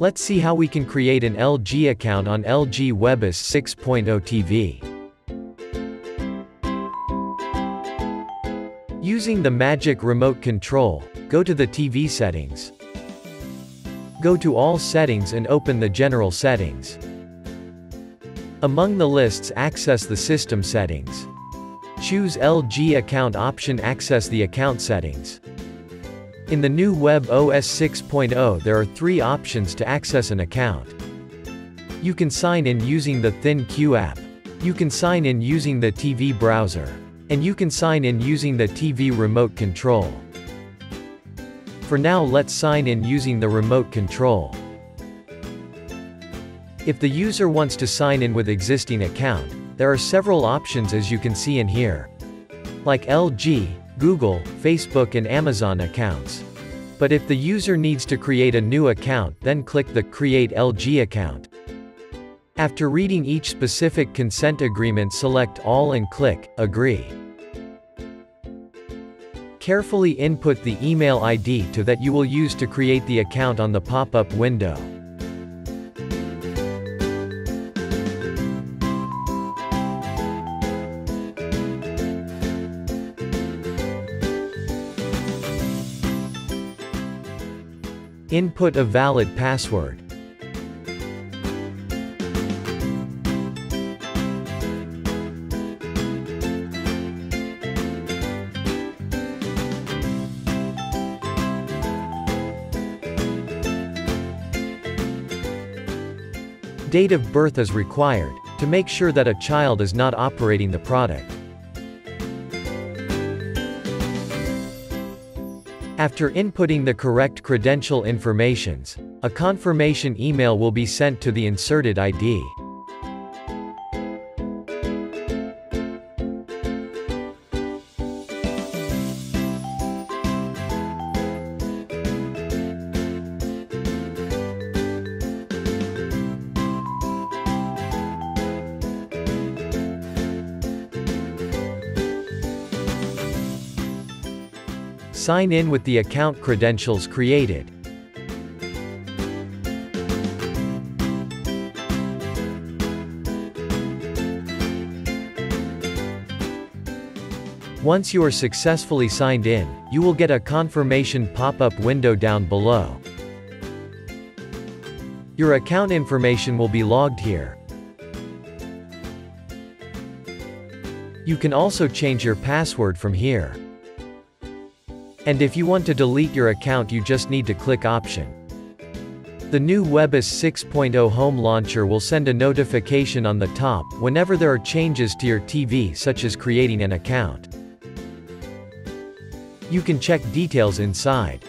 Let's see how we can create an LG account on LG WebOS 6.0 TV. Using the Magic Remote Control, go to the TV settings. Go to All Settings and open the General Settings. Among the lists access the System Settings. Choose LG Account option access the account settings. In the new Web OS 6.0 there are three options to access an account. You can sign in using the ThinQ app. You can sign in using the TV browser. And you can sign in using the TV remote control. For now let's sign in using the remote control. If the user wants to sign in with existing account, there are several options as you can see in here. Like LG, Google, Facebook and Amazon accounts. But if the user needs to create a new account then click the Create LG account. After reading each specific consent agreement select All and click Agree. Carefully input the email ID to that you will use to create the account on the pop-up window. Input a valid password. Date of birth is required, to make sure that a child is not operating the product. After inputting the correct credential informations, a confirmation email will be sent to the inserted ID. Sign in with the account credentials created. Once you are successfully signed in, you will get a confirmation pop-up window down below. Your account information will be logged here. You can also change your password from here. And if you want to delete your account you just need to click option. The new WebOS 6.0 Home Launcher will send a notification on the top whenever there are changes to your TV such as creating an account. You can check details inside.